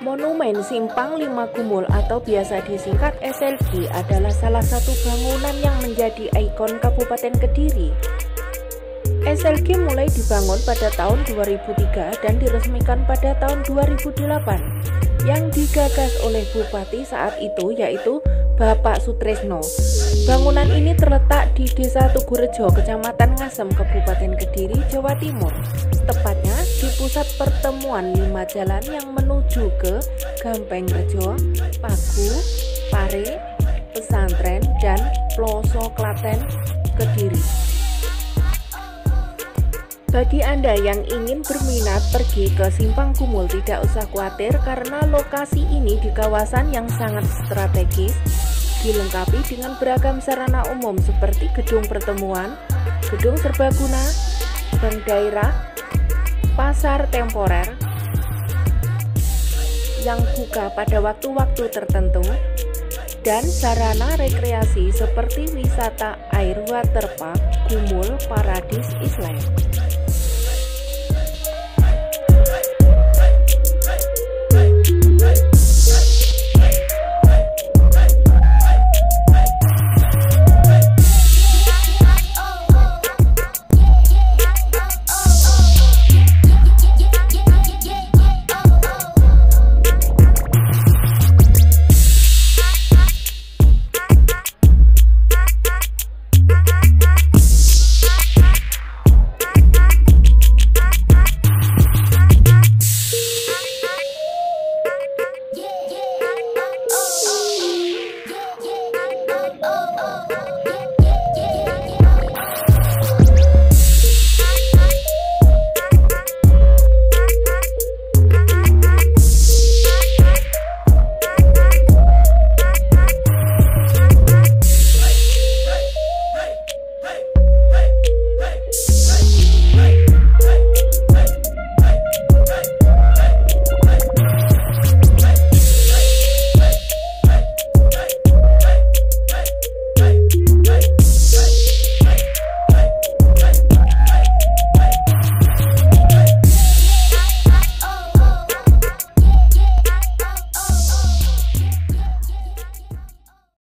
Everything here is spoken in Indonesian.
Monumen Simpang Lima Gumul atau biasa disingkat SLG adalah salah satu bangunan yang menjadi ikon Kabupaten Kediri. SLG mulai dibangun pada tahun 2003 dan diresmikan pada tahun 2008 yang digagas oleh Bupati saat itu yaitu Bapak Sutresno. Bangunan ini terletak di Desa Tugurejo, Kecamatan Ngasem, Kabupaten Kediri, Jawa Timur. Tepatnya di pusat pertemuan lima jalan yang menuju ke Gampeng Rejo, Pagu, Pare, Pesantren, dan Ploso Klaten, Kediri. Bagi Anda yang ingin berminat pergi ke Simpang Kumul tidak usah khawatir karena lokasi ini di kawasan yang sangat strategis dilengkapi dengan beragam sarana umum seperti gedung pertemuan, gedung serbaguna, bank daerah, pasar temporer yang buka pada waktu-waktu tertentu, dan sarana rekreasi seperti wisata air waterpark Kumul Paradis Island.